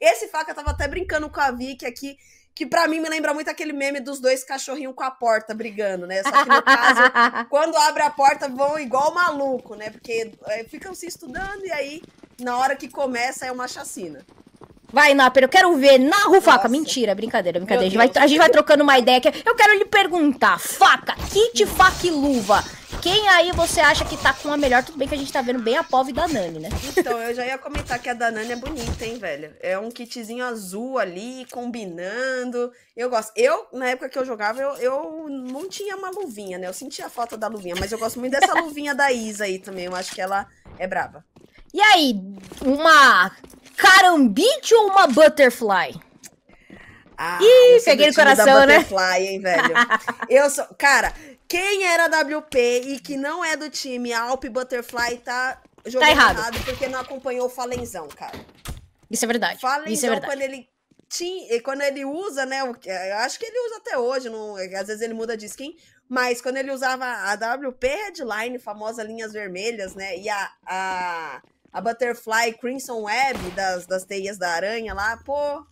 Esse faca tava até brincando com a Vicky aqui, que para mim me lembra muito aquele meme dos dois cachorrinhos com a porta brigando, né? Só que no caso, quando abre a porta, vão igual maluco, né? Porque é, ficam se estudando e aí, na hora que começa, é uma chacina. Vai, Naper, eu quero ver na rua faca. Mentira, brincadeira, brincadeira. A gente, vai, a gente vai trocando uma ideia aqui. Eu quero lhe perguntar, faca, kit, faca e luva. Quem aí você acha que tá com a melhor? Tudo bem que a gente tá vendo bem a POV da Nani, né? Então, eu já ia comentar que a da Nani é bonita, hein, velho? É um kitzinho azul ali, combinando. Eu gosto. Eu, na época que eu jogava, eu, eu não tinha uma luvinha, né? Eu sentia a falta da luvinha, mas eu gosto muito dessa luvinha da Isa aí também. Eu acho que ela é brava. E aí, uma carambite ou uma butterfly? Ah, Ih, peguei no coração, né? Butterfly, hein, velho? eu sou. Cara, quem era WP e que não é do time Alp Butterfly tá jogando tá errado. errado. porque não acompanhou o Falenzão, cara. Isso é verdade. Falenzão, Isso é verdade. quando ele tinha, quando ele usa, né? Eu acho que ele usa até hoje, não, às vezes ele muda de skin, mas quando ele usava a WP Headline, famosa linhas vermelhas, né? E a, a, a Butterfly Crimson Web das, das teias da aranha lá, pô,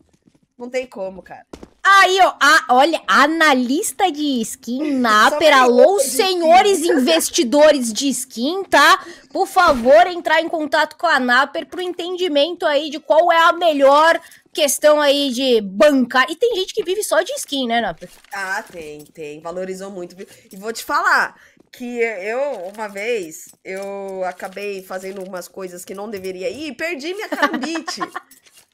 não tem como, cara. Aí, ó, a, olha, analista de skin, Naper, alô, senhores investidores de skin, tá? Por favor, entrar em contato com a Naper pro entendimento aí de qual é a melhor questão aí de bancar. E tem gente que vive só de skin, né, Naper? Ah, tem, tem. Valorizou muito. E vou te falar que eu, uma vez, eu acabei fazendo umas coisas que não deveria ir e perdi minha carambite.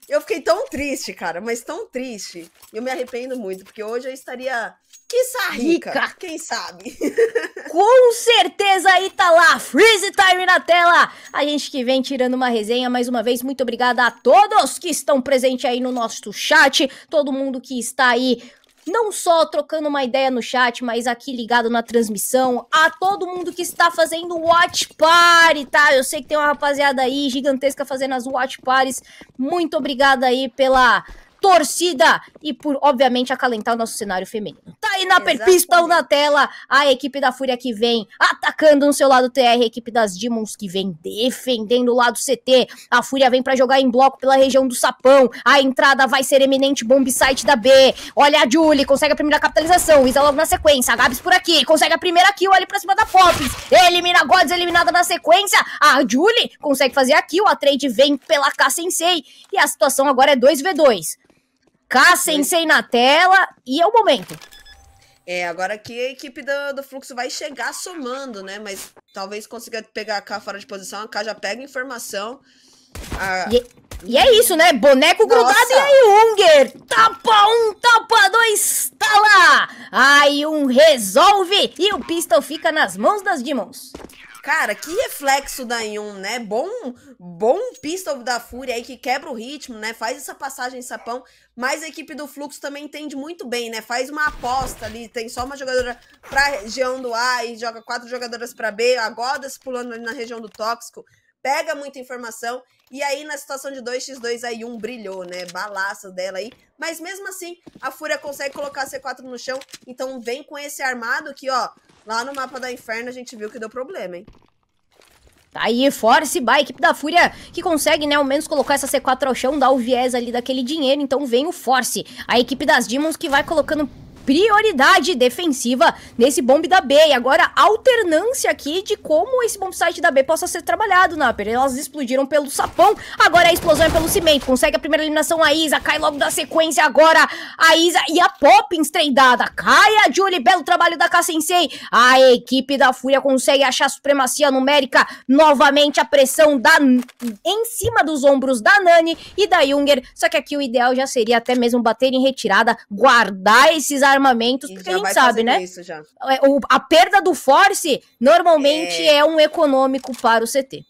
Eu fiquei tão triste, cara, mas tão triste. Eu me arrependo muito, porque hoje eu estaria, quiçá, rica. rica. Quem sabe? Com certeza aí tá lá, Freeze Time na tela. A gente que vem tirando uma resenha, mais uma vez, muito obrigada a todos que estão presentes aí no nosso chat, todo mundo que está aí não só trocando uma ideia no chat, mas aqui ligado na transmissão, a todo mundo que está fazendo watch party, tá? Eu sei que tem uma rapaziada aí gigantesca fazendo as watch parties. Muito obrigada aí pela torcida e por, obviamente, acalentar o nosso cenário feminino. Tá aí na Perpistol na tela, a equipe da Fúria que vem atacando no seu lado TR, a equipe das Demons que vem defendendo o lado CT. A Fúria vem para jogar em bloco pela região do Sapão. A entrada vai ser eminente bomb site da B. Olha a Julie, consegue a primeira capitalização. Isa logo na sequência. A Gabs por aqui, consegue a primeira kill ali pra cima da Pops. Elimina a Gods, eliminada na sequência. A Julie consegue fazer a kill. A trade vem pela K Sensei. E a situação agora é 2v2. K Sensei na tela e é o momento. É, agora aqui a equipe do, do Fluxo vai chegar somando, né? Mas talvez consiga pegar a K fora de posição, a K já pega informação. A... E, e, é isso, né? Boneco Nossa. grudado e aí, Unger! Tapa um, tapa dois, tá lá! Aí um resolve e o pistol fica nas mãos das Demons. Cara, que reflexo da Yun, né? Bom, bom pistol da Fúria aí que quebra o ritmo, né? Faz essa passagem em sapão, mas a equipe do Fluxo também entende muito bem, né? Faz uma aposta ali, tem só uma jogadora pra região do A e joga quatro jogadoras para B, a Godas pulando ali na região do Tóxico, pega muita informação e aí, na situação de 2x2, aí um brilhou, né? Balaço dela aí. Mas mesmo assim, a Fúria consegue colocar a C4 no chão. Então vem com esse armado que, ó, Lá no mapa da Inferno a gente viu que deu problema, hein? Tá aí, Force by, a equipe da Fúria, que consegue, né, ao menos colocar essa C4 ao chão, dar o viés ali daquele dinheiro, então vem o Force. A equipe das Demons que vai colocando prioridade defensiva nesse bomb da B. E agora, alternância aqui de como esse bomb site da B possa ser trabalhado, Naper. Elas explodiram pelo sapão, agora a explosão é pelo cimento. Consegue a primeira eliminação a Isa, cai logo da sequência agora a Isa e a Poppins treinada. Cai a Julie, belo trabalho da K-Sensei. A equipe da Fúria consegue achar supremacia numérica. Novamente a pressão da em cima dos ombros da Nani e da Junger. Só que aqui o ideal já seria até mesmo bater em retirada, guardar esses armamentos, porque a gente sabe, né? É, o, a perda do Force normalmente é... é um econômico para o CT.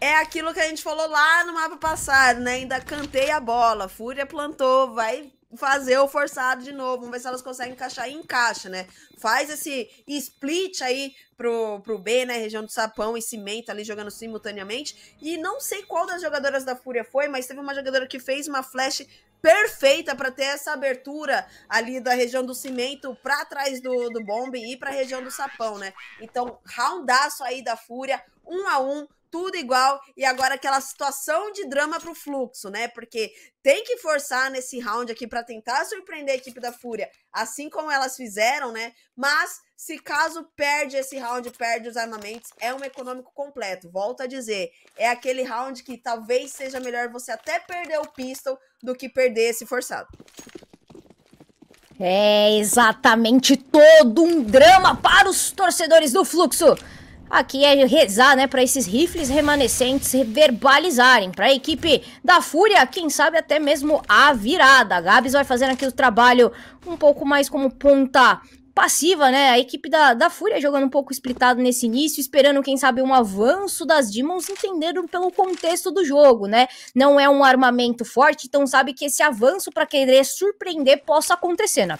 É aquilo que a gente falou lá no mapa passado, né? Ainda cantei a bola. Fúria plantou, vai fazer o forçado de novo. Vamos ver se elas conseguem encaixar e encaixa, né? Faz esse split aí pro, pro B, né? Região do Sapão e Cimento ali jogando simultaneamente. E não sei qual das jogadoras da Fúria foi, mas teve uma jogadora que fez uma flash perfeita para ter essa abertura ali da região do cimento para trás do, do bombe e para a região do sapão, né? Então, roundaço aí da Fúria, um a um, tudo igual e agora aquela situação de drama pro fluxo, né? Porque tem que forçar nesse round aqui para tentar surpreender a equipe da Fúria, assim como elas fizeram, né? Mas se caso perde esse round, perde os armamentos, é um econômico completo. Volto a dizer, é aquele round que talvez seja melhor você até perder o pistol do que perder esse forçado. É exatamente todo um drama para os torcedores do fluxo. Aqui é rezar, né, para esses rifles remanescentes verbalizarem, para a equipe da Fúria, quem sabe até mesmo a virada. A Gabs vai fazendo aqui o trabalho um pouco mais como ponta passiva, né? A equipe da, da Fúria jogando um pouco splitado nesse início, esperando, quem sabe, um avanço das Demons, entendendo pelo contexto do jogo, né? Não é um armamento forte, então sabe que esse avanço para querer surpreender possa acontecer, né?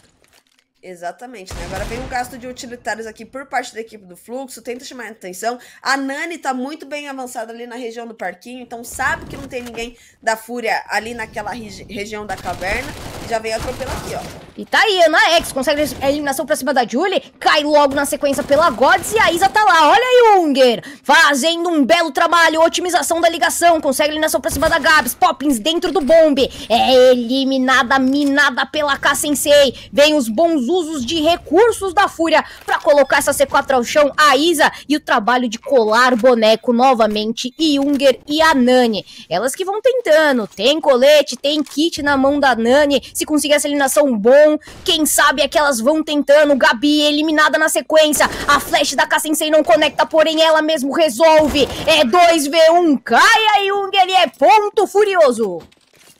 Exatamente, né? Agora vem um gasto de utilitários aqui por parte da equipe do Fluxo, tenta chamar a atenção. A Nani tá muito bem avançada ali na região do parquinho, então sabe que não tem ninguém da Fúria ali naquela regi região da caverna. Já veio atropelar aqui, ó. E tá aí, Ana X consegue a eliminação pra cima da Julie, cai logo na sequência pela Gods e a Isa tá lá. Olha aí, Unger, fazendo um belo trabalho, otimização da ligação, consegue a eliminação pra cima da Gabs, Poppins dentro do bombe, é eliminada, minada pela K-Sensei. Vem os bons usos de recursos da Fúria pra colocar essa C4 ao chão, a Isa e o trabalho de colar boneco novamente, e Unger e a Nani. Elas que vão tentando, tem colete, tem kit na mão da Nani, se conseguir essa eliminação boa, quem sabe é que elas vão tentando. Gabi eliminada na sequência. A flash da Kassensei não conecta, porém ela mesmo resolve. É 2v1. Cai aí, Unger, é ponto furioso.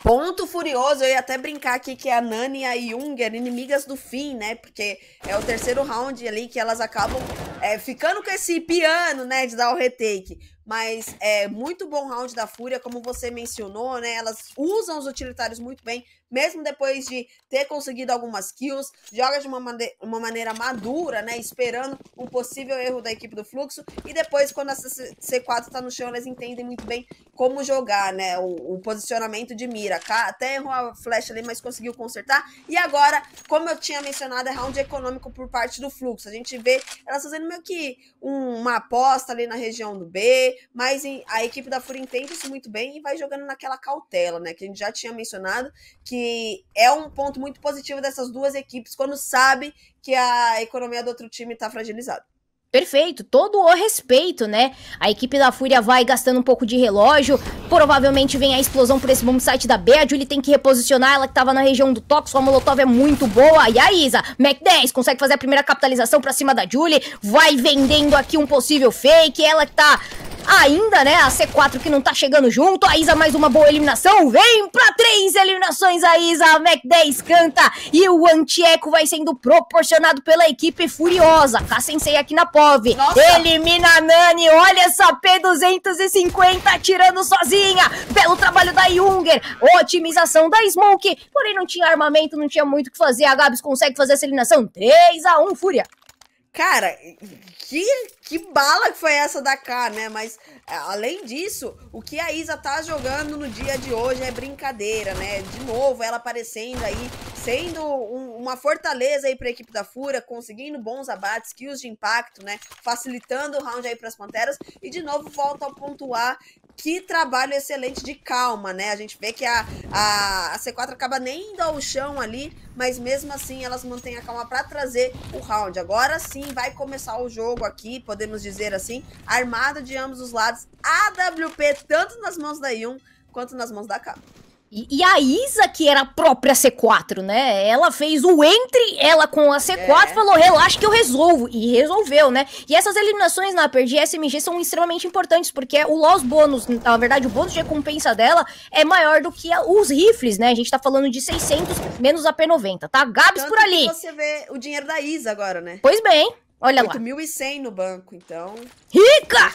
Ponto furioso, eu ia até brincar aqui que a Nani e a Junger, inimigas do fim, né? Porque é o terceiro round ali que elas acabam é, ficando com esse piano, né? De dar o retake. Mas é muito bom round da Fúria, como você mencionou, né? Elas usam os utilitários muito bem, mesmo depois de ter conseguido algumas kills, joga de uma, uma maneira madura, né? Esperando um possível erro da equipe do fluxo. E depois, quando a C4 tá no chão, elas entendem muito bem como jogar, né? O, o posicionamento de mira. Até errou a flash ali, mas conseguiu consertar. E agora, como eu tinha mencionado, é round econômico por parte do fluxo. A gente vê elas fazendo meio que um, uma aposta ali na região do B, mas em, a equipe da Fúria entende isso muito bem e vai jogando naquela cautela, né? Que a gente já tinha mencionado, que é um ponto muito positivo dessas duas equipes quando sabe que a economia do outro time está fragilizada. Perfeito, todo o respeito, né? A equipe da Fúria vai gastando um pouco de relógio. Provavelmente vem a explosão por esse bomb site da B. A Julie tem que reposicionar ela que tava na região do Tox. A Molotov é muito boa. E a Isa, Mac 10, consegue fazer a primeira capitalização pra cima da Julie. Vai vendendo aqui um possível fake. Ela que tá Ainda, né, a C4 que não tá chegando junto. A Isa mais uma boa eliminação. Vem pra três eliminações a Isa. A Mac 10 canta. E o anti-eco vai sendo proporcionado pela equipe furiosa. K-Sensei aqui na Nossa. Elimina a Nani. Olha essa P250 atirando sozinha. Belo trabalho da Junger. Otimização da Smoke. Porém, não tinha armamento, não tinha muito o que fazer. A Gabs consegue fazer essa eliminação. 3 a 1 Fúria. Cara, que, que bala que foi essa da K, né? Mas, é, além disso, o que a Isa tá jogando no dia de hoje é brincadeira, né? De novo, ela aparecendo aí, sendo um, uma fortaleza aí pra equipe da Fúria, conseguindo bons abates, kills de impacto, né? Facilitando o round aí pras Panteras. E, de novo, volta ao pontuar que trabalho excelente de calma, né? A gente vê que a, a, a C4 acaba nem indo ao chão ali, mas mesmo assim elas mantêm a calma para trazer o round. Agora sim vai começar o jogo aqui, podemos dizer assim, armado de ambos os lados, AWP tanto nas mãos da Yun quanto nas mãos da K. E, e, a Isa, que era a própria C4, né? Ela fez o entre ela com a C4 é. falou: relaxa que eu resolvo. E resolveu, né? E essas eliminações na PER de SMG são extremamente importantes, porque o loss bônus, na verdade, o bônus de recompensa dela é maior do que a, os rifles, né? A gente tá falando de 600 menos a P90, tá? Gabs Tanto por ali. você vê o dinheiro da Isa agora, né? Pois bem, olha 8. lá. 8.100 no banco, então. Rica!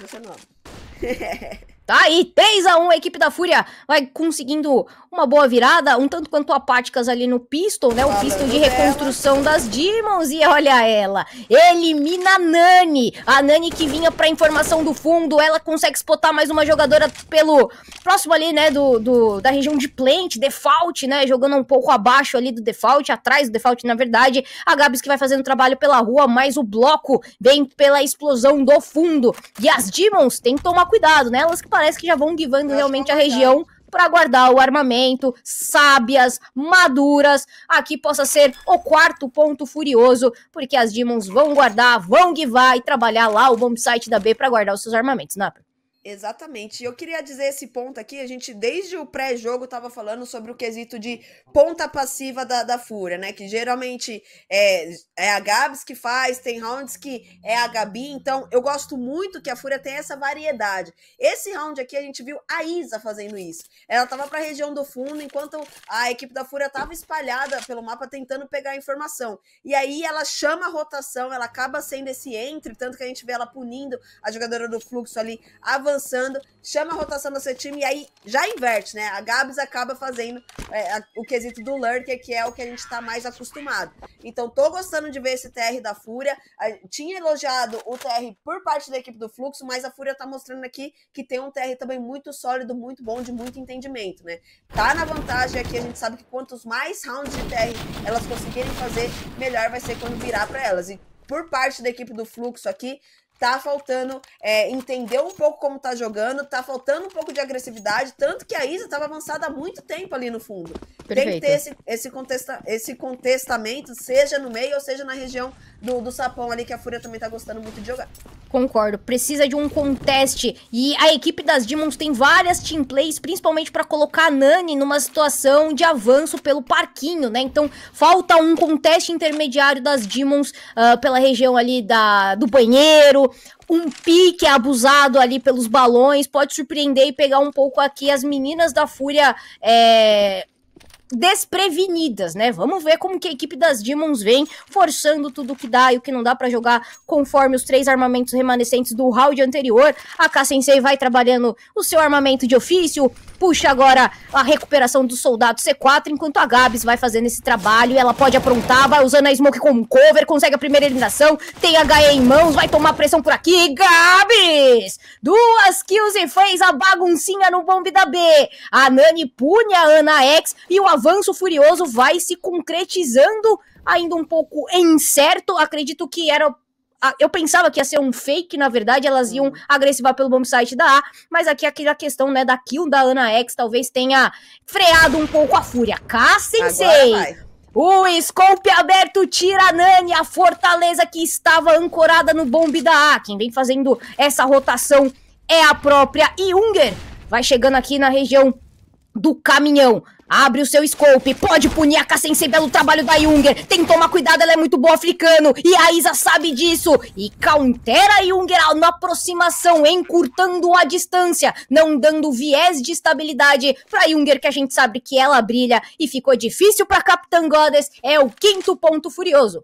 Tá aí, 3x1, a equipe da Fúria vai conseguindo uma boa virada, um tanto quanto apáticas ali no pistol, né? O Falando pistol de reconstrução dela. das Demons. E olha ela, elimina a Nani. A Nani que vinha pra informação do fundo, ela consegue spotar mais uma jogadora pelo próximo ali, né? Do, do da região de plant, default, né? Jogando um pouco abaixo ali do default, atrás do default, na verdade. A Gabs que vai fazendo trabalho pela rua, mas o bloco vem pela explosão do fundo. E as Demons tem que tomar cuidado, né? Elas que parece que já vão guivando realmente a região para guardar o armamento, sábias, maduras. Aqui possa ser o quarto ponto furioso, porque as Demons vão guardar, vão guivar e trabalhar lá o bomb site da B para guardar os seus armamentos, Napa. Exatamente. Eu queria dizer esse ponto aqui, a gente desde o pré-jogo tava falando sobre o quesito de ponta passiva da, da Fúria, né? Que geralmente é, é a Gabs que faz, tem rounds que é a Gabi, então eu gosto muito que a Fúria tem essa variedade. Esse round aqui a gente viu a Isa fazendo isso. Ela tava pra região do fundo, enquanto a equipe da Fúria tava espalhada pelo mapa tentando pegar informação. E aí ela chama a rotação, ela acaba sendo esse entre, tanto que a gente vê ela punindo a jogadora do fluxo ali, avançando avançando, chama a rotação do seu time e aí já inverte, né? A Gabs acaba fazendo é, a, o quesito do Lurker, que é o que a gente tá mais acostumado. Então, tô gostando de ver esse TR da Fúria. Tinha elogiado o TR por parte da equipe do Fluxo, mas a Fúria tá mostrando aqui que tem um TR também muito sólido, muito bom, de muito entendimento, né? Tá na vantagem aqui, a gente sabe que quantos mais rounds de TR elas conseguirem fazer, melhor vai ser quando virar para elas. E por parte da equipe do Fluxo aqui, tá faltando é, entender um pouco como tá jogando, tá faltando um pouco de agressividade, tanto que a Isa tava avançada há muito tempo ali no fundo. Perfeito. Tem que ter esse, esse, contesta, esse contestamento, seja no meio ou seja na região do, do sapão ali, que a Fúria também tá gostando muito de jogar. Concordo, precisa de um conteste. E a equipe das Demons tem várias team plays, principalmente para colocar a Nani numa situação de avanço pelo parquinho, né? Então falta um conteste intermediário das Demons uh, pela região ali da, do banheiro, um pique abusado ali pelos balões, pode surpreender e pegar um pouco aqui as meninas da Fúria é, desprevenidas, né? Vamos ver como que a equipe das Demons vem forçando tudo que dá e o que não dá para jogar conforme os três armamentos remanescentes do round anterior. A K-Sensei vai trabalhando o seu armamento de ofício, puxa agora a recuperação do soldado C4, enquanto a Gabs vai fazendo esse trabalho ela pode aprontar, vai usando a Smoke como cover, consegue a primeira eliminação, tem HE em mãos, vai tomar pressão por aqui, Gabs! Duas kills e fez a baguncinha no bombe da B. A Nani pune a Ana X e o avanço furioso vai se concretizando, ainda um pouco incerto. Acredito que era eu pensava que ia ser um fake, na verdade, elas iam agressivar pelo bomb site da A, mas aqui aquela questão, né, da kill da Ana X talvez tenha freado um pouco a fúria. K Sensei! O scope aberto tira a Nani, a fortaleza que estava ancorada no bombe da A. Quem vem fazendo essa rotação é a própria Junger. Vai chegando aqui na região do caminhão. Abre o seu scope, pode punir a Cassensei pelo trabalho da Junger. Tem que tomar cuidado, ela é muito boa africano. E a Isa sabe disso. E countera a Junger na aproximação, encurtando a distância, não dando viés de estabilidade pra Junger, que a gente sabe que ela brilha. E ficou difícil pra Capitã Goddess. É o quinto ponto furioso.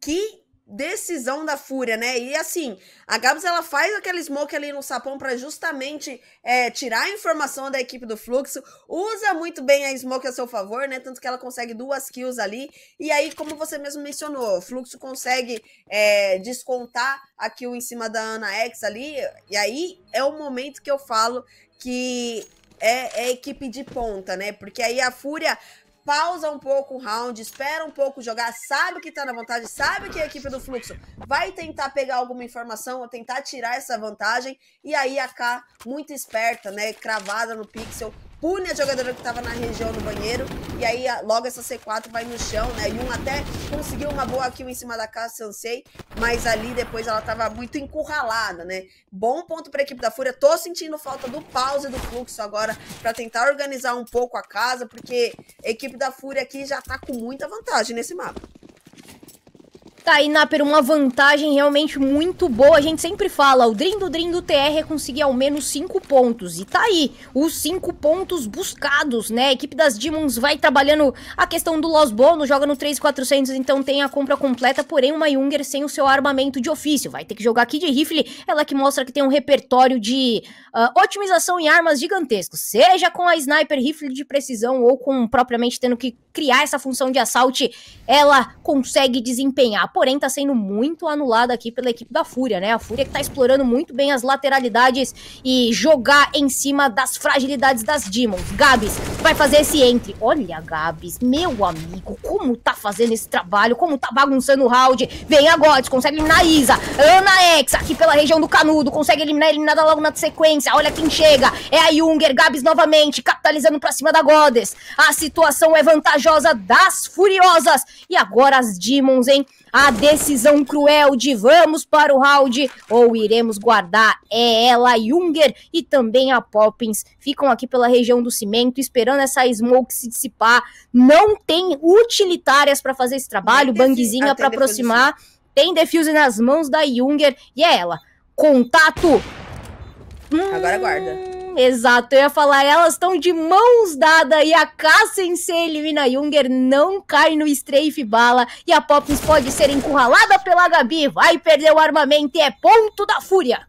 Que decisão da Fúria, né? E assim, a Gabs ela faz aquele smoke ali no sapão para justamente é, tirar a informação da equipe do Fluxo, usa muito bem a smoke a seu favor, né? Tanto que ela consegue duas kills ali. E aí, como você mesmo mencionou, o Fluxo consegue é, descontar a kill em cima da Ana X ali. E aí é o momento que eu falo que é, é equipe de ponta, né? Porque aí a Fúria pausa um pouco o round, espera um pouco jogar, sabe que tá na vantagem, sabe que a equipe do Fluxo vai tentar pegar alguma informação ou tentar tirar essa vantagem, e aí a K, muito esperta, né, cravada no pixel, pune a jogadora que estava na região do banheiro. E aí logo essa C4 vai no chão, né? E um até conseguiu uma boa kill em cima da casa Sansei, mas ali depois ela estava muito encurralada, né? Bom ponto para equipe da Fúria. Tô sentindo falta do pause do fluxo agora para tentar organizar um pouco a casa, porque a equipe da Fúria aqui já tá com muita vantagem nesse mapa. Tá aí, Naper, uma vantagem realmente muito boa. A gente sempre fala, o Dream do Dream do TR é conseguir ao menos 5 pontos. E tá aí, os 5 pontos buscados, né? A equipe das Demons vai trabalhando a questão do Lost Bônus, joga no 3400, então tem a compra completa, porém uma Junger sem o seu armamento de ofício. Vai ter que jogar aqui de rifle, ela que mostra que tem um repertório de uh, otimização em armas gigantescos. Seja com a Sniper Rifle de precisão ou com propriamente tendo que criar essa função de assalto, ela consegue desempenhar porém tá sendo muito anulada aqui pela equipe da Fúria, né? A Fúria que tá explorando muito bem as lateralidades e jogar em cima das fragilidades das Demons. Gabs vai fazer esse entre. Olha, Gabs, meu amigo, como tá fazendo esse trabalho, como tá bagunçando o round. Vem a Gods, consegue eliminar a Isa. Ana X, aqui pela região do Canudo, consegue eliminar, eliminada logo na sequência. Olha quem chega, é a Junger, Gabs novamente, capitalizando pra cima da Goddess. A situação é vantajosa das Furiosas. E agora as Demons, hein? A decisão cruel de vamos para o round ou iremos guardar é ela, Junger e também a Poppins. Ficam aqui pela região do cimento esperando essa smoke se dissipar. Não tem utilitárias para fazer esse trabalho, bangzinha para aproximar. Tem defuse nas mãos da Junger e é ela. Contato. Agora guarda. Exato, eu ia falar, elas estão de mãos dadas e a K-Sensei elimina Junger, não cai no strafe bala e a Poppins pode ser encurralada pela Gabi, vai perder o armamento e é ponto da fúria.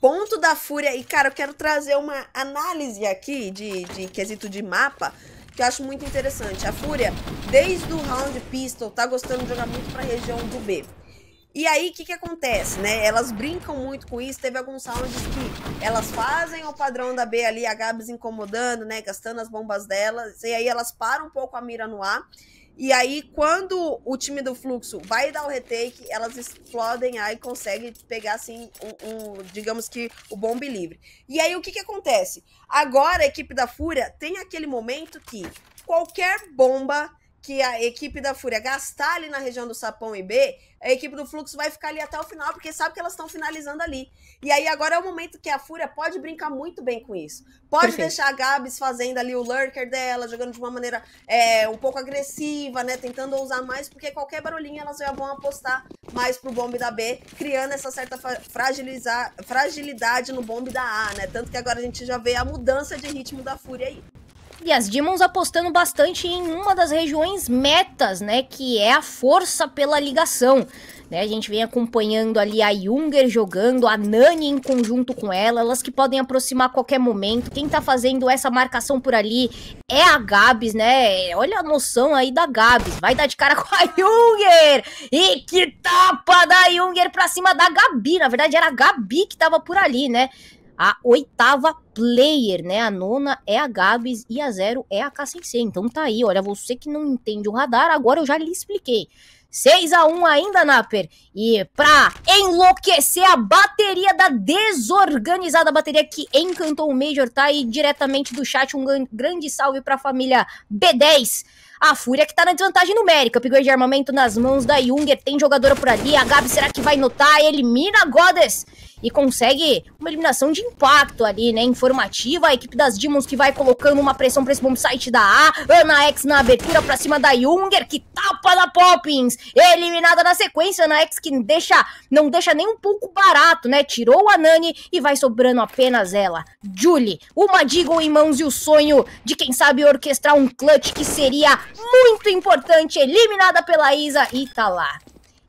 Ponto da fúria, e cara, eu quero trazer uma análise aqui de, de quesito de mapa, que eu acho muito interessante. A Fúria, desde o round pistol, tá gostando de jogar muito pra região do B. E aí, o que que acontece, né? Elas brincam muito com isso. Teve alguns rounds que elas fazem o padrão da B ali, a Gabs incomodando, né? Gastando as bombas delas. E aí elas param um pouco a mira no ar. E aí, quando o time do fluxo vai dar o retake, elas explodem aí e conseguem pegar, assim, um, um, digamos que o bombe livre. E aí, o que que acontece? Agora, a equipe da Fúria tem aquele momento que qualquer bomba que a equipe da Fúria gastar ali na região do Sapão e B, a equipe do Fluxo vai ficar ali até o final, porque sabe que elas estão finalizando ali. E aí agora é o momento que a Fúria pode brincar muito bem com isso. Pode Perfeito. deixar a Gabs fazendo ali o lurker dela, jogando de uma maneira é, um pouco agressiva, né? Tentando usar mais, porque qualquer barulhinho elas já vão apostar mais pro bombe da B, criando essa certa fragilidade no bombe da A, né? Tanto que agora a gente já vê a mudança de ritmo da Fúria aí. E as Demons apostando bastante em uma das regiões metas, né? Que é a força pela ligação. Né, a gente vem acompanhando ali a Junger jogando, a Nani em conjunto com ela, elas que podem aproximar a qualquer momento. Quem tá fazendo essa marcação por ali é a Gabs, né? Olha a noção aí da Gabs. Vai dar de cara com a Junger! E que tapa da Junger pra cima da Gabi. Na verdade, era a Gabi que tava por ali, né? A oitava player, né? A nona é a Gabs e a zero é a K-Sensei. Então tá aí, olha, você que não entende o radar, agora eu já lhe expliquei. 6 a 1 ainda, Naper. E pra enlouquecer a bateria da desorganizada bateria que encantou o Major, tá aí diretamente do chat. Um grande salve pra família B10. A Fúria que tá na desvantagem numérica. Pegou de armamento nas mãos da Junger. Tem jogadora por ali. A Gabi será que vai notar? Elimina a Goddess e consegue uma eliminação de impacto ali, né? Informativa. A equipe das Demons que vai colocando uma pressão pra esse bom site da A. Ana X na abertura pra cima da Junger, que tapa da Poppins. Eliminada na sequência. Ana X que deixa, não deixa nem um pouco barato, né? Tirou a Nani e vai sobrando apenas ela. Julie, uma Deagle em mãos e o sonho de quem sabe orquestrar um clutch que seria muito importante. Eliminada pela Isa e tá lá.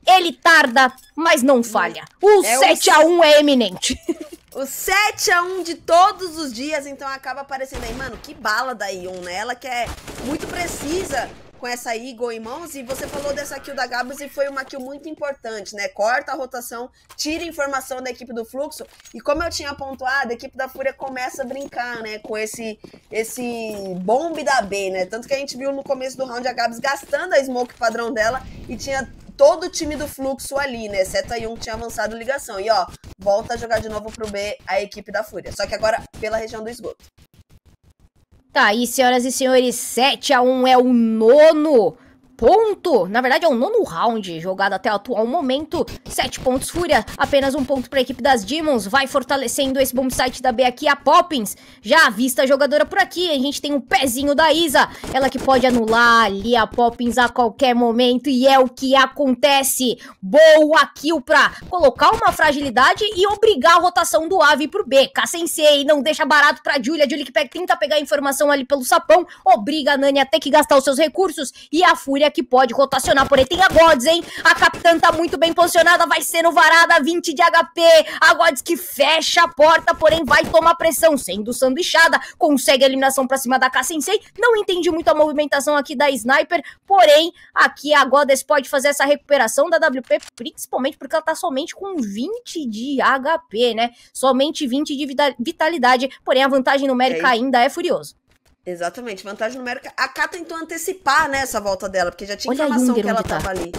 Ele tarda, mas não falha. O é 7x1 o... é eminente. O 7x1 de todos os dias, então acaba aparecendo aí, mano, que bala da Ion, né? Ela que é muito precisa com essa Eagle em mãos, e você falou dessa kill da Gabs e foi uma kill muito importante, né? Corta a rotação, tira informação da equipe do fluxo, e como eu tinha pontuado, a equipe da Fúria começa a brincar, né? Com esse, esse bombe da B, né? Tanto que a gente viu no começo do round a Gabs gastando a smoke padrão dela e tinha todo o time do fluxo ali, né? Exceto que tinha avançado ligação. E ó, volta a jogar de novo pro B a equipe da Fúria. Só que agora pela região do esgoto. Tá aí, senhoras e senhores, 7 a 1 é o nono ponto. Na verdade, é o nono round jogado até o atual momento. Sete pontos Fúria, apenas um ponto para a equipe das Demons. Vai fortalecendo esse bom site da B aqui, a Poppins. Já vista a jogadora por aqui, a gente tem um pezinho da Isa. Ela que pode anular ali a Poppins a qualquer momento. E é o que acontece. Boa kill pra colocar uma fragilidade e obrigar a rotação do Ave pro B. K-Sensei não deixa barato pra Julia. Julia que pega, tenta pegar informação ali pelo sapão. Obriga a Nani a ter que gastar os seus recursos. E a Fúria que pode rotacionar. Porém, tem a Gods, hein? A Capitã tá muito bem posicionada, vai sendo varada, 20 de HP. A Gods que fecha a porta, porém vai tomar pressão, sendo sanduichada. Consegue a eliminação pra cima da K-Sensei. Não entendi muito a movimentação aqui da Sniper, porém, aqui a Goddess pode fazer essa recuperação da WP, principalmente porque ela tá somente com 20 de HP, né? Somente 20 de vitalidade, porém a vantagem numérica é ainda é furioso. Exatamente, vantagem numérica. A K tentou antecipar, né, essa volta dela, porque já tinha Olha informação que ela tá. tava ali.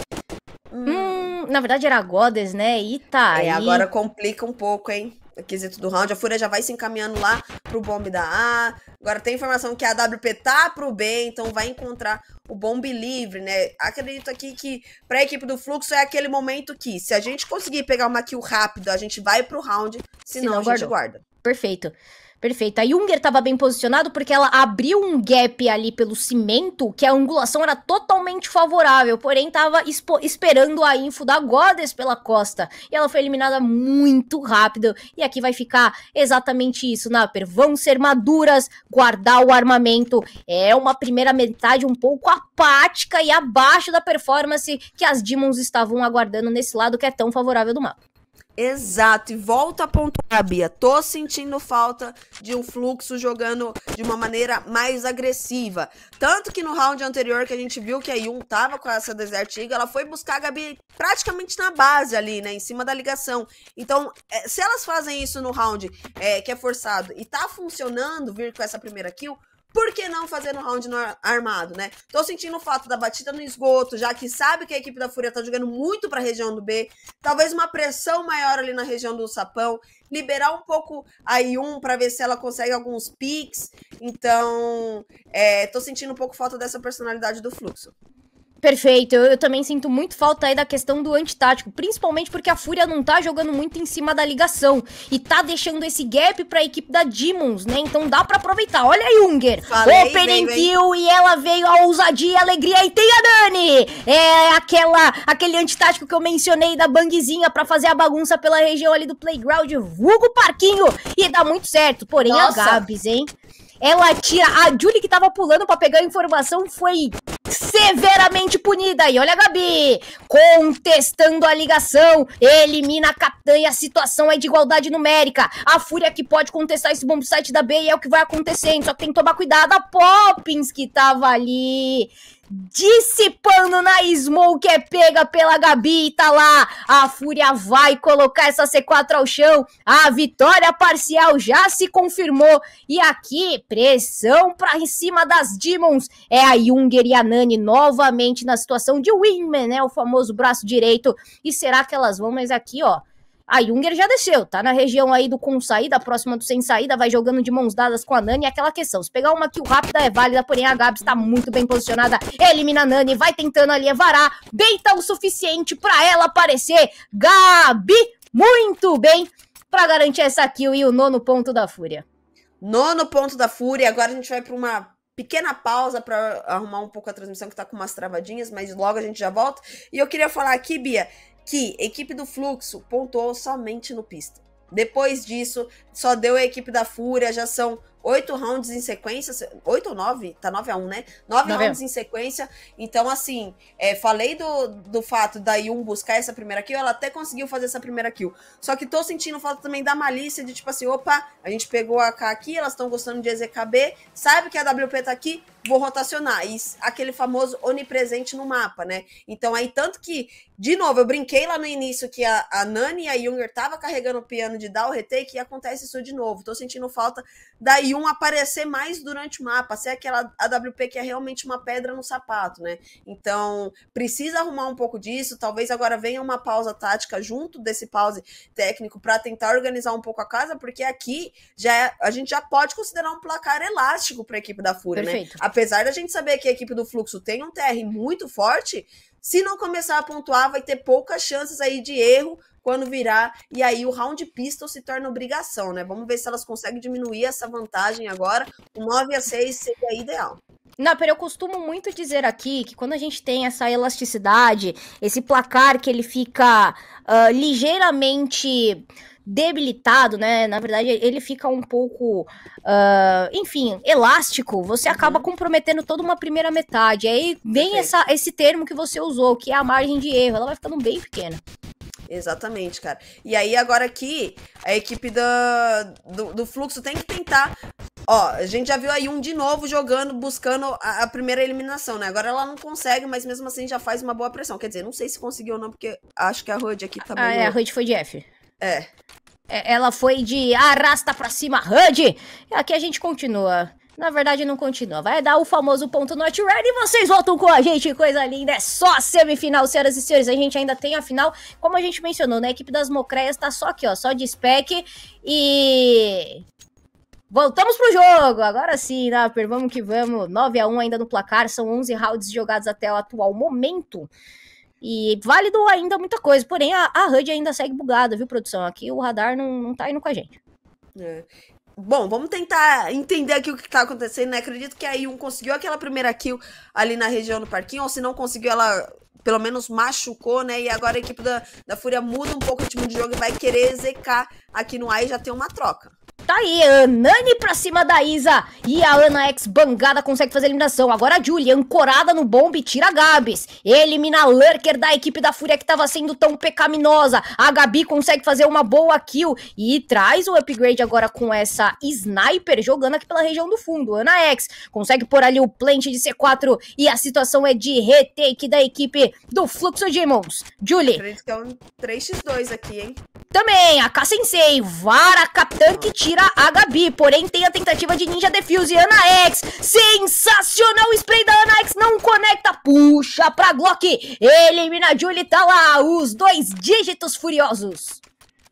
Hum. hum, na verdade era a Goddess, né? E tá. É, agora complica um pouco, hein? O quesito do round. A Fúria já vai se encaminhando lá pro bombe da A. Agora tem informação que a WP tá pro B, então vai encontrar o bombe livre, né? Acredito aqui que pra equipe do Fluxo é aquele momento que, se a gente conseguir pegar uma kill rápido, a gente vai pro round, senão, senão a gente guarda. Perfeito. Perfeito. A Junger estava bem posicionado porque ela abriu um gap ali pelo cimento que a angulação era totalmente favorável, porém estava esperando a info da Goddess pela costa. E ela foi eliminada muito rápido. E aqui vai ficar exatamente isso, Naper. Vão ser maduras, guardar o armamento. É uma primeira metade um pouco apática e abaixo da performance que as Demons estavam aguardando nesse lado que é tão favorável do mapa. Exato, e volta a pontuar, Bia. Tô sentindo falta de um fluxo jogando de uma maneira mais agressiva. Tanto que no round anterior que a gente viu que a Yun tava com essa Desert Eagle, ela foi buscar a Gabi praticamente na base ali, né? Em cima da ligação. Então, é, se elas fazem isso no round é, que é forçado e tá funcionando vir com essa primeira kill, por que não fazer no round armado, né? Tô sentindo fato da batida no esgoto, já que sabe que a equipe da Fúria tá jogando muito pra região do B. Talvez uma pressão maior ali na região do Sapão. Liberar um pouco a Yun pra ver se ela consegue alguns picks. Então, é, tô sentindo um pouco falta dessa personalidade do fluxo. Perfeito, eu, eu, também sinto muito falta aí da questão do antitático, principalmente porque a Fúria não tá jogando muito em cima da ligação e tá deixando esse gap pra equipe da Demons, né? Então dá pra aproveitar. Olha a Junger, Falei, opening kill e ela veio a ousadia e alegria e tem a Dani! É aquela, aquele antitático que eu mencionei da bangzinha pra fazer a bagunça pela região ali do playground, vulgo parquinho, e dá muito certo, porém Nossa. a Gabs, hein? Ela tira. A Julie que tava pulando para pegar a informação foi severamente punida. E olha a Gabi, contestando a ligação, elimina a capitã e a situação é de igualdade numérica. A Fúria que pode contestar esse bomb site da B e é o que vai acontecendo, só que tem que tomar cuidado. A Poppins que tava ali dissipando na Smoke, é pega pela Gabi, tá lá, a Fúria vai colocar essa C4 ao chão, a vitória parcial já se confirmou, e aqui, pressão pra cima das Demons, é a Junger e a Nani novamente na situação de Wingman, né, o famoso braço direito, e será que elas vão, mas aqui, ó, a Junger já desceu, tá na região aí do com saída, próxima do sem saída, vai jogando de mãos dadas com a Nani. É aquela questão, se pegar uma kill rápida é válida, porém a Gabs tá muito bem posicionada. Elimina a Nani, vai tentando ali evarar, deita o suficiente para ela aparecer. Gabi, muito bem, para garantir essa kill e o nono ponto da Fúria. Nono ponto da Fúria, agora a gente vai para uma pequena pausa para arrumar um pouco a transmissão que tá com umas travadinhas, mas logo a gente já volta. E eu queria falar aqui, Bia, que equipe do Fluxo pontuou somente no pista. Depois disso, só deu a equipe da Fúria, já são oito rounds em sequência. Oito ou nove? Tá 9 a 1 né? Nove rounds em sequência. Então, assim, é, falei do, do fato da Yun buscar essa primeira kill, ela até conseguiu fazer essa primeira kill. Só que tô sentindo falta também da malícia de tipo assim, opa, a gente pegou a K aqui, elas estão gostando de EZKB, sabe que a WP tá aqui, vou rotacionar. E aquele famoso onipresente no mapa, né? Então aí, tanto que, de novo, eu brinquei lá no início que a, a Nani e a Junger tava carregando o piano de dar o retake e acontece isso de novo. Tô sentindo falta da Yun aparecer mais durante o mapa, ser aquela AWP que é realmente uma pedra no sapato, né? Então, precisa arrumar um pouco disso. Talvez agora venha uma pausa tática junto desse pause técnico para tentar organizar um pouco a casa, porque aqui já é, a gente já pode considerar um placar elástico para a equipe da Fúria, né? Perfeito. né? Apesar da gente saber que a equipe do Fluxo tem um TR muito forte, se não começar a pontuar, vai ter poucas chances aí de erro quando virar. E aí o round pistol se torna obrigação, né? Vamos ver se elas conseguem diminuir essa vantagem agora. O 9 a 6 seria ideal. Naper, eu costumo muito dizer aqui que quando a gente tem essa elasticidade, esse placar que ele fica uh, ligeiramente debilitado, né? Na verdade, ele fica um pouco, uh, enfim, elástico. Você acaba uhum. comprometendo toda uma primeira metade. Aí vem essa, esse termo que você usou, que é a margem de erro. Ela vai ficando bem pequena. Exatamente, cara. E aí, agora aqui, a equipe da, do, do Fluxo tem que tentar. Ó, a gente já viu aí um de novo jogando, buscando a, a, primeira eliminação, né? Agora ela não consegue, mas mesmo assim já faz uma boa pressão. Quer dizer, não sei se conseguiu ou não, porque acho que a HUD aqui tá Ah, é, a HUD foi de F. É. é. Ela foi de arrasta pra cima, HUD. E aqui a gente continua. Na verdade, não continua. Vai dar o famoso ponto not ready e vocês voltam com a gente. Coisa linda. É só a semifinal, senhoras e senhores. A gente ainda tem a final. Como a gente mencionou, né? A equipe das Mocreias tá só aqui, ó. Só de spec. E... Voltamos pro jogo. Agora sim, Naper. Vamos que vamos. 9 a 1 ainda no placar. São 11 rounds jogados até o atual momento. E válido ainda muita coisa. Porém, a, a HUD ainda segue bugada, viu, produção? Aqui o radar não, não tá indo com a gente. É. Bom, vamos tentar entender aqui o que tá acontecendo, né? Acredito que a Yun conseguiu aquela primeira kill ali na região do parquinho, ou se não conseguiu, ela pelo menos machucou, né? E agora a equipe da, da Fúria muda um pouco o ritmo de jogo e vai querer execar aqui no A e já tem uma troca. Tá aí, a Nani pra cima da Isa. E a Ana X bangada consegue fazer a eliminação. Agora a Julie, ancorada no bombe, tira a Gabs. Elimina a Lurker da equipe da Fúria que tava sendo tão pecaminosa. A Gabi consegue fazer uma boa kill. E traz o upgrade agora com essa Sniper jogando aqui pela região do fundo. Ana X consegue pôr ali o plant de C4. E a situação é de retake da equipe do Fluxo Demons. Julie. Acredito que é 3x2 aqui, hein? Também, a K-Sensei, vara capitã que tira a Gabi, porém tem a tentativa de Ninja Defuse e Ana X. Sensacional spray da Ana X, não conecta, puxa pra Glock, elimina a Julie, tá lá, os dois dígitos furiosos.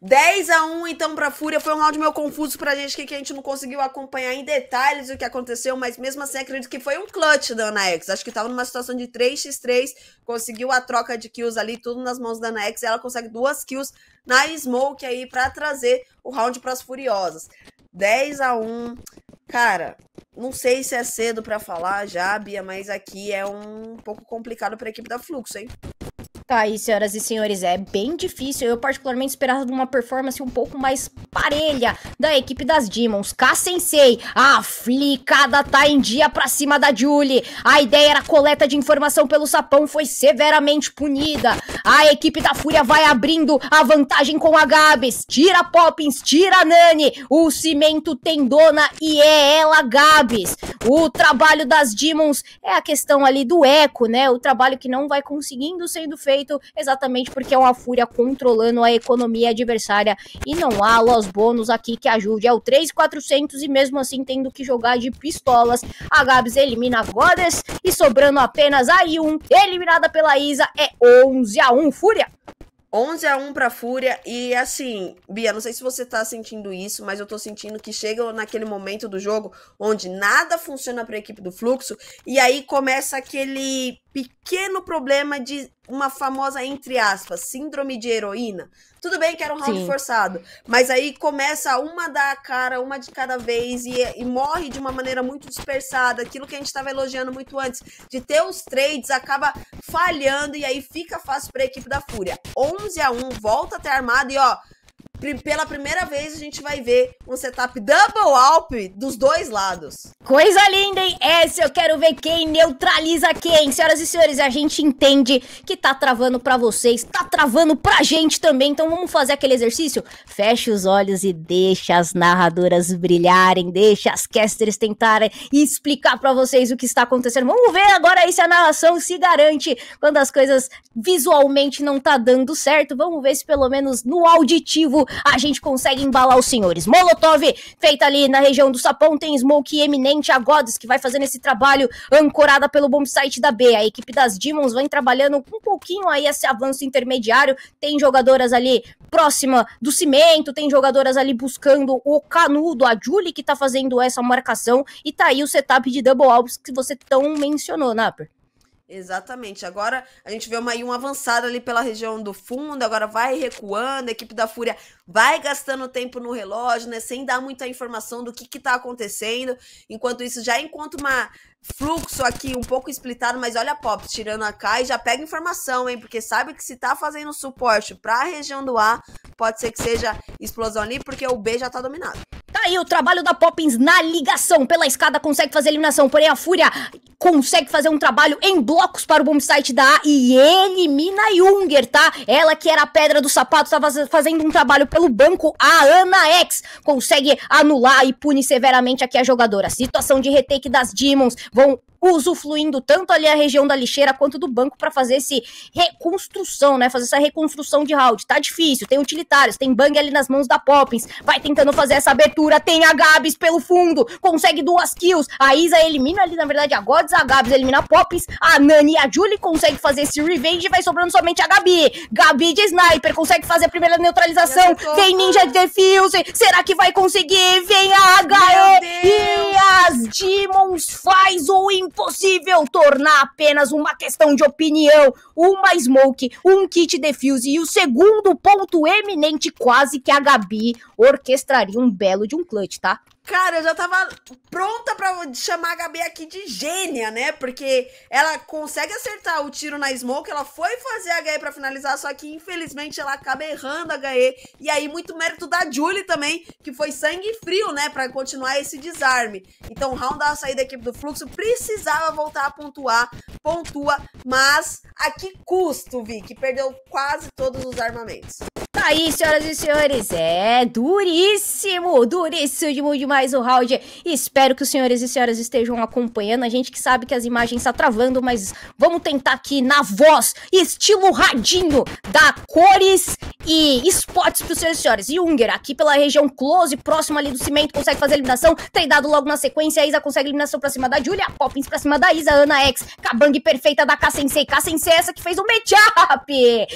10 a 1 então pra Fúria. Foi um round meio confuso pra gente que a gente não conseguiu acompanhar em detalhes o que aconteceu, mas mesmo assim acredito que foi um clutch da Ana X. Acho que tava numa situação de 3x3, conseguiu a troca de kills ali, tudo nas mãos da Ana X, e ela consegue duas kills na Smoke aí para trazer o round para as Furiosas. 10 a 1 Cara, não sei se é cedo para falar já, Bia, mas aqui é um pouco complicado para a equipe da Fluxo, hein? Tá aí, senhoras e senhores, é bem difícil. Eu particularmente esperava uma performance um pouco mais parelha da equipe das Demons. K-Sensei, a flicada tá em dia pra cima da Julie. A ideia era coleta de informação pelo sapão, foi severamente punida. A equipe da Fúria vai abrindo a vantagem com a Gabs. Tira Poppins, tira Nani. O cimento tem dona e é ela, Gabs. O trabalho das Demons é a questão ali do eco, né? O trabalho que não vai conseguindo sendo feito feito exatamente porque é uma fúria controlando a economia adversária e não há los bônus aqui que ajude. É o 3,400 e mesmo assim tendo que jogar de pistolas. A Gabs elimina a Goddess e sobrando apenas a I1, eliminada pela Isa, é 11 a 1 Fúria. 11 a 1 pra Fúria. E assim, Bia, não sei se você tá sentindo isso, mas eu tô sentindo que chega naquele momento do jogo onde nada funciona pra equipe do fluxo. E aí começa aquele pequeno problema de uma famosa, entre aspas, síndrome de heroína. Tudo bem que era um round Sim. forçado, mas aí começa uma da cara, uma de cada vez, e, e, morre de uma maneira muito dispersada. Aquilo que a gente estava elogiando muito antes, de ter os trades, acaba falhando, e aí fica fácil para a equipe da Fúria. 11 a 1 volta a ter armado, e ó, pela primeira vez a gente vai ver um setup double alp dos dois lados. Coisa linda, hein? Essa eu quero ver quem neutraliza quem. Senhoras e senhores, a gente entende que tá travando para vocês, tá travando pra gente também. Então vamos fazer aquele exercício? Feche os olhos e deixa as narradoras brilharem, deixa as casters tentarem explicar para vocês o que está acontecendo. Vamos ver agora aí se a narração se garante quando as coisas visualmente não tá dando certo. Vamos ver se pelo menos no auditivo a gente consegue embalar os senhores. Molotov, feita ali na região do Sapão, tem Smoke eminente, a Gods, que vai fazendo esse trabalho ancorada pelo bombsite da B. A equipe das Demons vem trabalhando um pouquinho aí esse avanço intermediário. Tem jogadoras ali próxima do cimento, tem jogadoras ali buscando o canudo, a Julie que tá fazendo essa marcação, e tá aí o setup de double alps que você tão mencionou, Napper. Exatamente. Agora a gente vê uma, um avançado ali pela região do fundo, agora vai recuando, a equipe da Fúria vai gastando tempo no relógio, né? Sem dar muita informação do que, que tá acontecendo. Enquanto isso, já encontra uma fluxo aqui um pouco splitado, mas olha a Pop tirando a K e já pega informação, hein? Porque sabe que se tá fazendo suporte pra região do A, pode ser que seja explosão ali, porque o B já tá dominado. Tá aí o trabalho da Poppins na ligação. Pela escada consegue fazer eliminação, porém a Fúria consegue fazer um trabalho em blocos para o bombsite da A e elimina Junger, tá? Ela que era a pedra do sapato, estava fazendo um trabalho pelo banco. A Ana X consegue anular e pune severamente aqui a jogadora. Situação de retake das Demons vão usufruindo tanto ali a região da lixeira quanto do banco para fazer esse reconstrução, né? Fazer essa reconstrução de round. Tá difícil, tem utilitários, tem bang ali nas mãos da Poppins, vai tentando fazer essa abertura, tem a Gabs pelo fundo, consegue duas kills. A Isa elimina ali, na verdade, a Gods, a Gabs elimina a Poppins, a Nani e a Julie conseguem fazer esse revenge, vai sobrando somente a Gabi. Gabi de Sniper consegue fazer a primeira neutralização, tem Ninja de Defuse, será que vai conseguir? Vem a HE e as Demons faz o impossível tornar apenas uma questão de opinião, uma smoke, um kit defuse e o segundo ponto eminente, quase que a Gabi orquestraria um belo de um clutch, tá? Cara, eu já tava pronta pra chamar a Gabi aqui de gênia, né? Porque ela consegue acertar o tiro na Smoke, ela foi fazer a HE pra finalizar, só que infelizmente ela acaba errando a HE. E aí, muito mérito da Julie também, que foi sangue frio, né? Pra continuar esse desarme. Então, o round da saída da equipe do Fluxo precisava voltar a pontuar, pontua, mas a que custo, Vi, que perdeu quase todos os armamentos. Tá aí, senhoras e senhores, é duríssimo, duríssimo demais o round. Espero que os senhores e senhoras estejam acompanhando. A gente que sabe que as imagens tá travando, mas vamos tentar aqui na voz, estilo radinho, da cores e spots pros senhores e senhores. Junger, aqui pela região close, próximo ali do cimento, consegue fazer a eliminação. Treinado logo na sequência, a Isa consegue a eliminação pra cima da Julia, Poppins pra cima da Isa, Ana X, Kabang perfeita da K-Sensei. K-Sensei é essa que fez o matchup.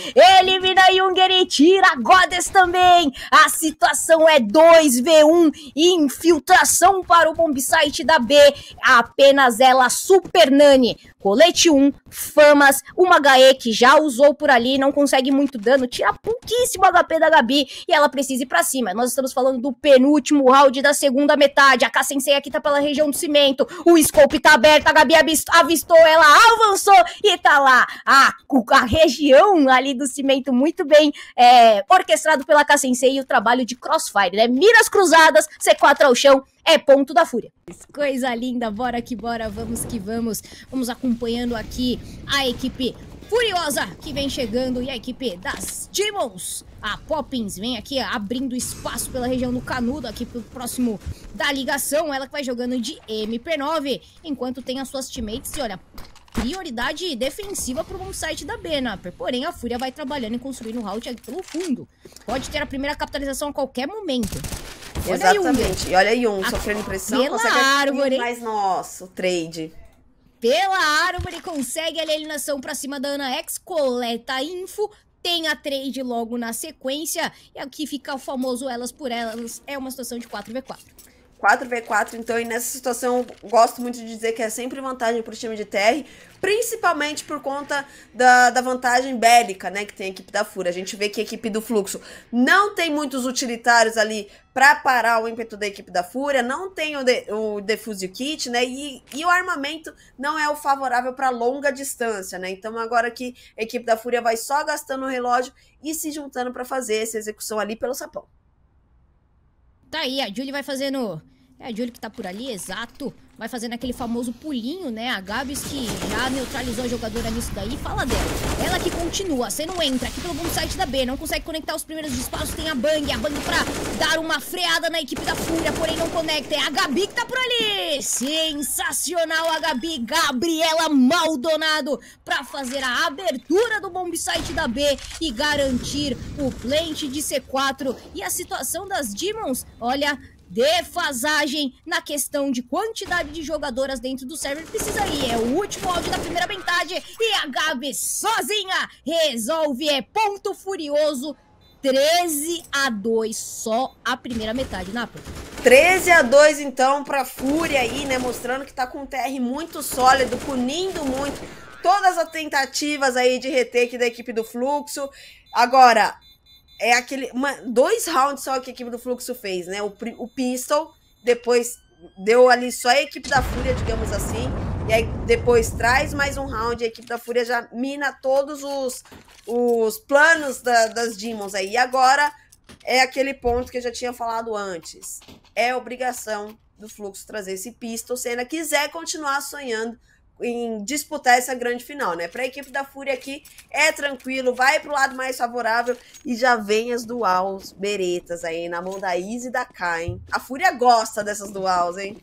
Elimina Junger e tira a Goddess também. A situação é 2v1 infiltração para o bombsite da B. Apenas ela, Super Nani. Colete 1, Famas, uma HE que já usou por ali, não consegue muito dano, tira pouquíssimo HP da Gabi e ela precisa ir pra cima. Nós estamos falando do penúltimo round da segunda metade. A K-Sensei aqui tá pela região do cimento, o scope tá aberto, a Gabi avistou, ela avançou e tá lá. A, a região ali do cimento muito bem é, orquestrado pela K-Sensei e o trabalho de crossfire, né? Miras cruzadas, C4 ao chão, é ponto da fúria. Coisa linda, bora que bora, vamos que vamos. Vamos acompanhando aqui a equipe furiosa que vem chegando e a equipe das Demons. A Poppins vem aqui abrindo espaço pela região do Canudo, aqui pro próximo da ligação. Ela que vai jogando de MP9, enquanto tem as suas teammates. E olha, prioridade defensiva para o site da B, Napper. Porém, a Fúria vai trabalhando em construir um route pelo fundo. Pode ter a primeira capitalização a qualquer momento. Olha Exatamente. E olha aí um sofrendo pressão, pela consegue árvore. mais nosso trade. Pela árvore, consegue a eliminação pra cima da Ana X, coleta info, tem a trade logo na sequência. E aqui fica o famoso elas por elas. É uma situação de 4v4. 4v4, então, e nessa situação eu gosto muito de dizer que é sempre vantagem para o time de TR, principalmente por conta da, da vantagem bélica, né, que tem a equipe da Fúria. A gente vê que a equipe do Fluxo não tem muitos utilitários ali para parar o ímpeto da equipe da Fúria, não tem o, de, o Defuse Kit, né, e, e o armamento não é o favorável para longa distância, né, então agora que a equipe da Fúria vai só gastando o relógio e se juntando para fazer essa execução ali pelo sapão. Tá aí, a Julie vai fazendo É a Julie que tá por ali, exato. Vai fazendo aquele famoso pulinho, né? A Gabs que já neutralizou a jogadora nisso daí. Fala dela. Ela que continua. Você não entra aqui pelo bom site da B. Não consegue conectar os primeiros disparos. Tem a Bang. A Bang pra dar uma freada na equipe da Fúria. Porém não conecta. É a Gabi que tá por ali. Sensacional a Gabi. Gabriela Maldonado pra fazer a abertura do bomb site da B e garantir o plant de C4. E a situação das Demons, olha defasagem na questão de quantidade de jogadoras dentro do server precisa ir. É o último áudio da primeira metade e a Gabi sozinha resolve. É ponto furioso. 13 a 2 só a primeira metade, Napa. 13 a 2 então pra Fúria aí, né, mostrando que tá com um TR muito sólido, punindo muito todas as tentativas aí de retake da equipe do Fluxo. Agora, é aquele. Uma, dois rounds só que a equipe do Fluxo fez, né? O, o Pistol, depois deu ali só a equipe da Fúria, digamos assim. E aí depois traz mais um round, a equipe da Fúria já mina todos os, os planos da, das Demons aí. E agora é aquele ponto que eu já tinha falado antes. É obrigação do Fluxo trazer esse pistol se ainda quiser continuar sonhando em disputar essa grande final, né? Para a equipe da Fúria aqui é tranquilo, vai para o lado mais favorável e já vem as duals beretas aí na mão da Izzy e da Kain. A Fúria gosta dessas duals, hein?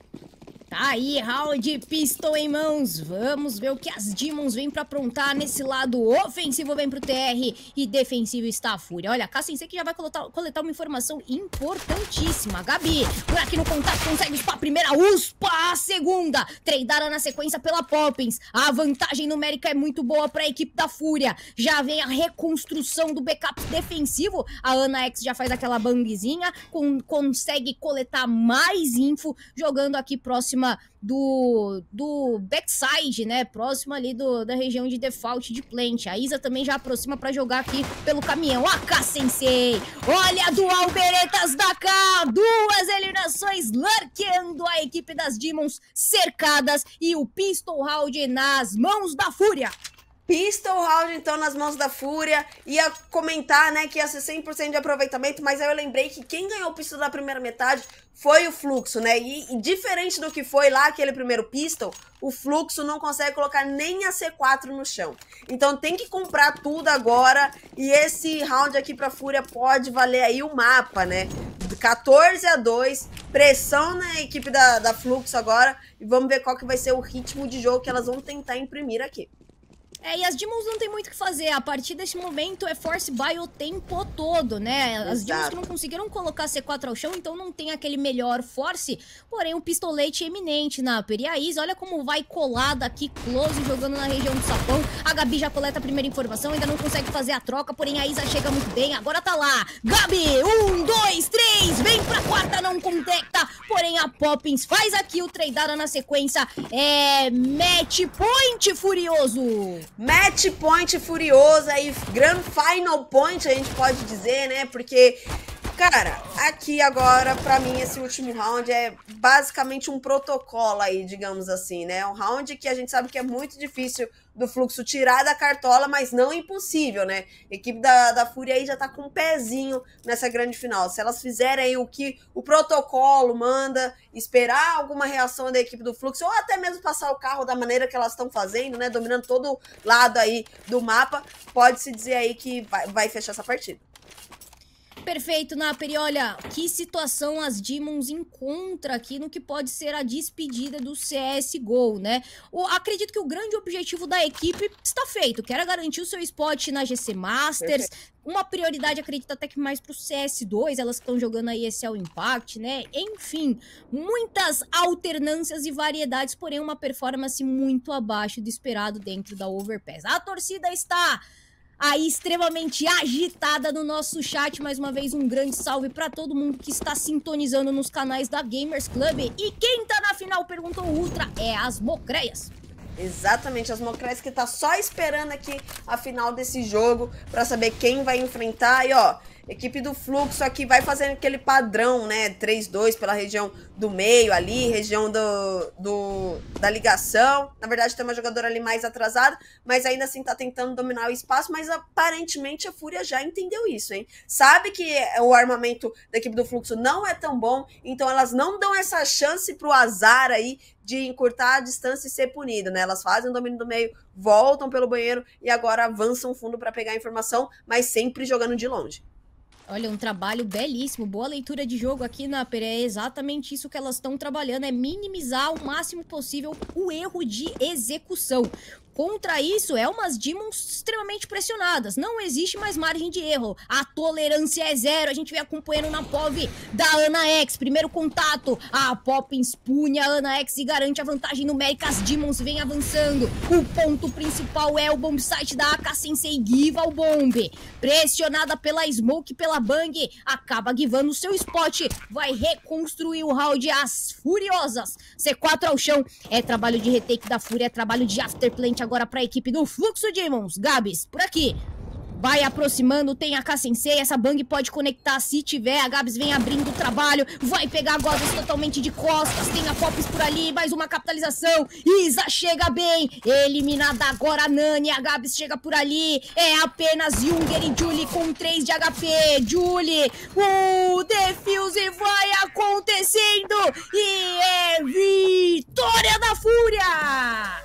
Tá aí, round pistol em mãos. Vamos ver o que as Demons vêm pra aprontar nesse lado ofensivo, vem pro TR e defensivo está a Fúria. Olha, Cassensei que já vai coletar, uma informação importantíssima. Gabi, por aqui no contato, consegue uspar a primeira, uspa a segunda. Treidada na sequência pela Poppins. A vantagem numérica é muito boa pra equipe da Fúria. Já vem a reconstrução do backup defensivo. A Ana X já faz aquela bangzinha, com, consegue coletar mais info, jogando aqui próxima próxima do, do backside, né? Próxima ali do, da região de default de plant. A Isa também já aproxima para jogar aqui pelo caminhão. AK Sensei! Olha a dual Beretas da K! Duas eliminações lurkeando a equipe das Demons cercadas e o Pistol Round nas mãos da Fúria. Pistol Round, então, nas mãos da Fúria. Ia comentar, né, que ia ser 100% de aproveitamento, mas aí eu lembrei que quem ganhou o Pistol na primeira metade foi o Fluxo, né? E, e, diferente do que foi lá aquele primeiro Pistol, o Fluxo não consegue colocar nem a C4 no chão. Então tem que comprar tudo agora. E esse round aqui pra Fúria pode valer aí o mapa, né? 14 a 2, pressão na equipe da, da Fluxo agora. E vamos ver qual que vai ser o ritmo de jogo que elas vão tentar imprimir aqui. É, e as Demons não tem muito o que fazer. A partir desse momento é force buy o tempo todo, né? As Exato. Demons que não conseguiram colocar C4 ao chão, então não tem aquele melhor force. Porém, um pistolete eminente na Upper. E a Isa, olha como vai colada aqui, close, jogando na região do sapão. A Gabi já coleta a primeira informação, ainda não consegue fazer a troca, porém a Isa chega muito bem. Agora tá lá. Gabi, um, dois, três, vem pra quarta, não contacta. Porém, a Poppins faz aqui o tradeada na sequência. É match point furioso. Match point furioso aí, grand final point, a gente pode dizer, né? Porque, cara, aqui agora, pra mim, esse último round é basicamente um protocolo aí, digamos assim, né? Um round que a gente sabe que é muito difícil do fluxo tirar da cartola, mas não impossível, né? A equipe da, da Fúria aí já tá com um pezinho nessa grande final. Se elas fizerem o que o protocolo manda, esperar alguma reação da equipe do fluxo, ou até mesmo passar o carro da maneira que elas estão fazendo, né? Dominando todo lado aí do mapa, pode-se dizer aí que vai, vai fechar essa partida. Perfeito, Naper. E olha, que situação as Demons encontra aqui no que pode ser a despedida do CSGO, né? O, acredito que o grande objetivo da equipe está feito, que era garantir o seu spot na GC Masters, Perfeito. Uma prioridade, acredito até que mais pro CS2, elas estão jogando aí esse ao Impact, né? Enfim, muitas alternâncias e variedades, porém uma performance muito abaixo do esperado dentro da Overpass. A torcida está aí extremamente agitada no nosso chat. Mais uma vez, um grande salve para todo mundo que está sintonizando nos canais da Gamers Club. E quem tá na final, perguntou o Ultra, é as Mocreias. Exatamente, as Mocreias que tá só esperando aqui a final desse jogo para saber quem vai enfrentar. E ó, Equipe do Fluxo aqui vai fazendo aquele padrão, né? 3-2 pela região do meio ali, região do, do, da ligação. Na verdade, tem uma jogadora ali mais atrasada, mas ainda assim tá tentando dominar o espaço, mas aparentemente a Fúria já entendeu isso, hein? Sabe que o armamento da equipe do Fluxo não é tão bom, então elas não dão essa chance pro azar aí de encurtar a distância e ser punido, né? Elas fazem o domínio do meio, voltam pelo banheiro e agora avançam fundo para pegar a informação, mas sempre jogando de longe. Olha, um trabalho belíssimo, boa leitura de jogo aqui na Pere. É exatamente isso que elas estão trabalhando, é minimizar o máximo possível o erro de execução. Contra isso, é umas Demons extremamente pressionadas. Não existe mais margem de erro. A tolerância é zero. A gente vem acompanhando na POV da Ana X. Primeiro contato. A Poppins pune a Ana X e garante a vantagem numérica. As Demons vêm avançando. O ponto principal é o bomb site da AK Sensei Give ao bomb. Pressionada pela Smoke pela Bang. Acaba givando o seu spot. Vai reconstruir o round. As Furiosas. C4 ao chão. É trabalho de retake da Fúria. É trabalho de afterplant agora para a equipe do Fluxo Demons. Gabs, por aqui. Vai aproximando, tem a K-Sensei, essa Bang pode conectar se tiver. A Gabs vem abrindo o trabalho, vai pegar a totalmente de costas. Tem a Pops por ali, mais uma capitalização. Isa chega bem, eliminada agora a Nani. A Gabs chega por ali, é apenas Junger e Julie com 3 de HP. Julie, o defuse vai acontecendo e é vitória da Fúria!